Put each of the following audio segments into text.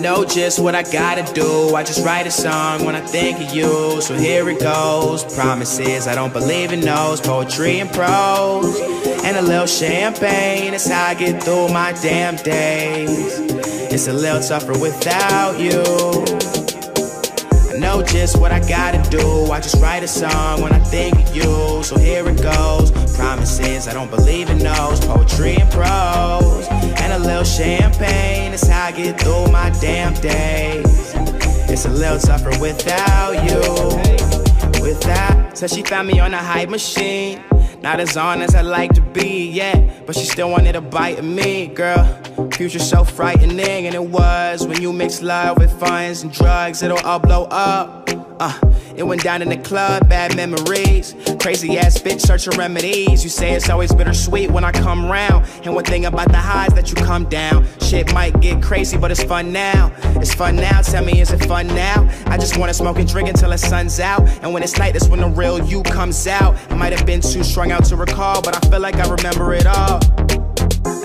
just what I gotta do. I just write a song when I think of you. So here it goes. Promises, I don't believe in those. Poetry and prose. And a little champagne. It's how I get through my damn days. It's a little tougher without you. I know just what I gotta do. I just write a song when I think of you. So here it goes. Promises, I don't believe in those. Poetry and prose. And a little champagne. It's how I get through my damn days. It's a little tougher without you. Without. So she found me on a hype machine. Not as on as I like to be, yeah. But she still wanted a bite of me, girl. Future so frightening, and it was when you mix love with funds and drugs, it'll all blow up. Uh, it went down in the club, bad memories. Crazy ass bitch searching remedies. You say it's always bittersweet when I come round. And one thing about the highs that you come down. Shit might get crazy, but it's fun now. It's fun now. Tell me, is it fun now? I just wanna smoke and drink until the sun's out. And when it's night, that's when the real you comes out. It might have been too strung out to recall, but I feel like I remember it all.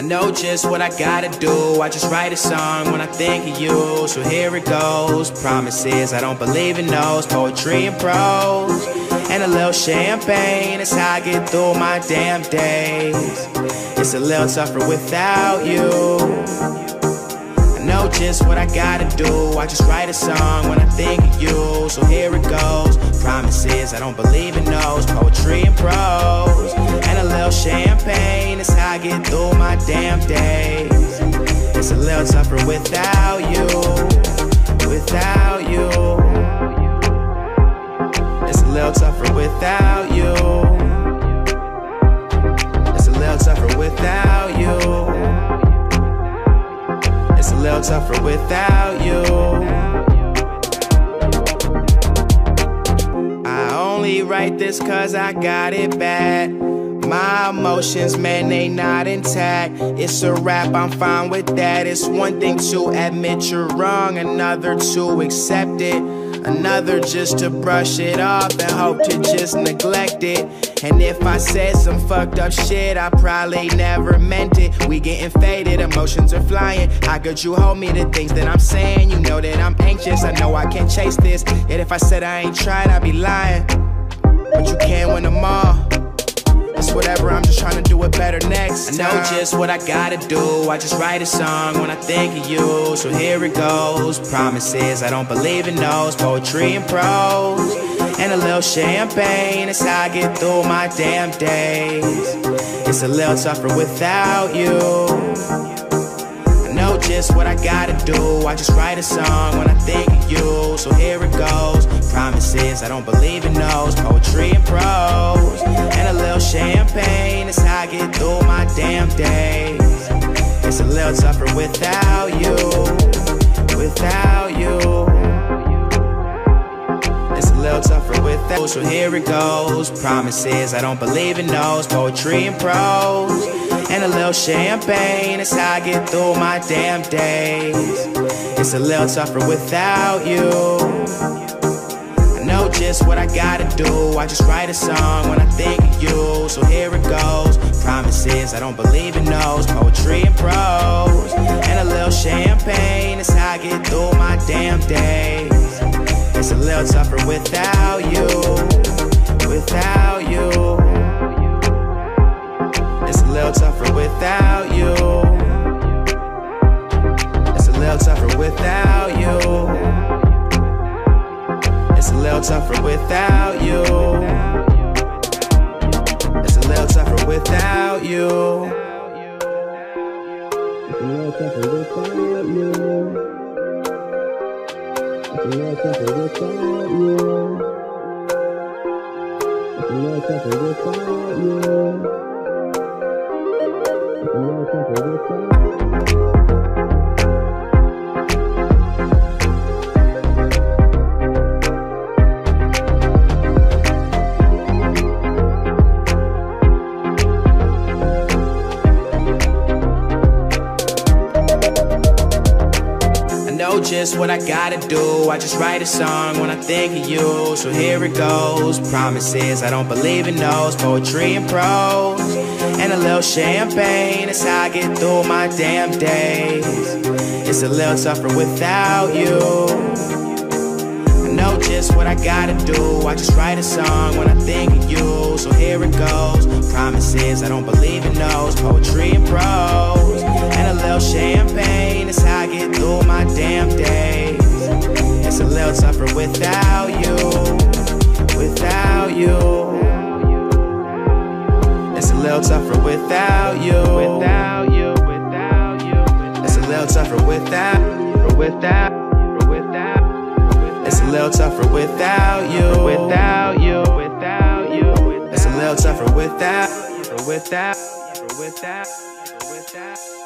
Know just what I gotta do. I just write a song when I think of you. So here it goes. Promises, I don't believe in those. Poetry and prose. And a little champagne. It's how I get through my damn days. It's a little tougher without you. I know just what I gotta do. I just write a song when I think of you. So here it goes. Promises, I don't believe in those. Poetry and prose. And a little champagne. I get through my damn days. It's a little tougher without you. Without you. It's a little tougher without you. It's a little tougher without you. It's a little tougher without you. I only write this cause I got it bad. My emotions, man, they not intact. It's a rap, I'm fine with that. It's one thing to admit you're wrong, another to accept it. Another just to brush it off and hope to just neglect it. And if I said some fucked up shit, I probably never meant it. We getting faded, emotions are flying. How could you hold me to things that I'm saying? You know that I'm anxious, I know I can't chase this. Yet if I said I ain't tried, I'd be lying. Know just what I gotta do. I just write a song when I think of you. So here it goes. Promises, I don't believe in those. Poetry and prose. And a little champagne. It's how I get through my damn days. It's a little tougher without you. I know just what I gotta do. I just write a song when I think of you. So here it goes. Promises, I don't believe in those. Poetry and prose. And a little champagne. It's how I get through my damn days. It's a little tougher without you. Without you. It's a little tougher without you. So here it goes. Promises, I don't believe in those. Poetry and prose. And a little champagne. It's how I get through my damn days. It's a little tougher without you. Know just what I gotta do. I just write a song when I think of you. So here it goes. Promises, I don't believe in those. Poetry and prose. And a little champagne. It's how I get through my damn days. It's a little tougher without you. Without you. It's a little tougher without Lo cha phải vô cá yêu Lo cha phải vô cá yêu Lo cha phải vô cá yêu just what I gotta do. I just write a song when I think of you. So here it goes. Promises, I don't believe in those. Poetry and prose. And a little champagne. It's how I get through my damn days. It's a little tougher without you. I know just what I gotta do. I just write a song when I think of you. So here it goes. Promises, I don't believe in those. Poetry and prose. It's a little tougher without you. Without you, without you. It's a little tougher without, without, without. It's a little tougher without you. Without you, without you. It's a little tougher without, without, without, without, without.